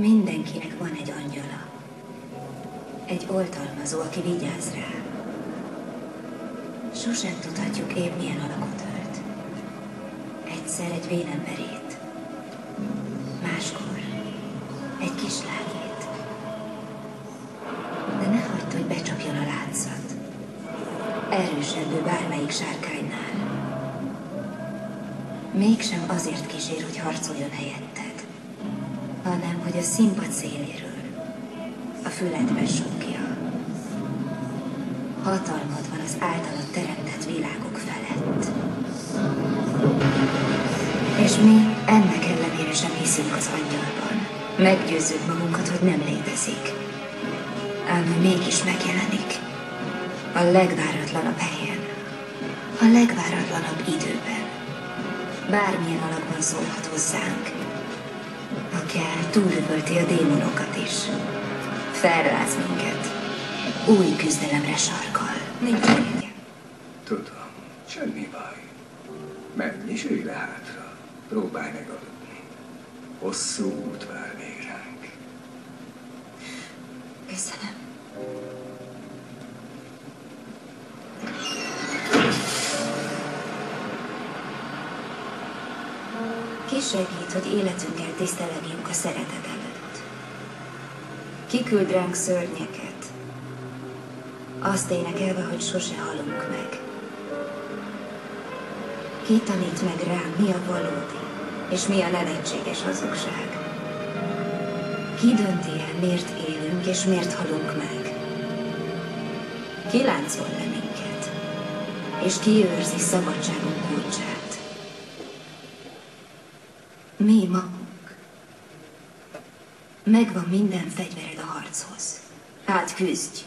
Mindenkinek van egy angyala. Egy oltalmazó, aki vigyáz rá. Sosem tudhatjuk épp milyen alakot ölt. Egyszer egy vénemberét. Máskor egy kislányét. De ne hagyd, hogy becsapjon a látszat. Erősebbő bármelyik sárkánynál. Mégsem azért kísér, hogy harcoljon helyetted, hanem hogy a színpad széléről a füledbe sokja. Hatalmad van az általad teremtett világok felett. És mi ennek ellenére sem hiszünk az angyalban. Meggyőzzük magunkat, hogy nem létezik. Ám mégis megjelenik. A legváratlanabb helyen. A legváratlanabb időben. Bármilyen alakban szólhat hozzánk. Akár túlüvölti a démonokat is. Felráz minket. Új küzdelemre sarkal. Nincs vége. Tudom, semmi baj. Menj és ülj le hátra. Próbálj meg aludni. Hosszú út vár még ránk. Köszönöm. Ki segít, hogy életünkkel tisztelegjünk a szeretet előtt? Ki küld ránk szörnyeket? Azt énekelve, hogy sose halunk meg. Ki tanít meg rám, mi a valódi, és mi a nevetséges hazugság? Ki dönti el, miért élünk, és miért halunk meg? Ki láncol le minket? És ki őrzi szabadságunk kulcsát? Mi magunk. Megvan minden fegyvered a harchoz. Hát küzdj!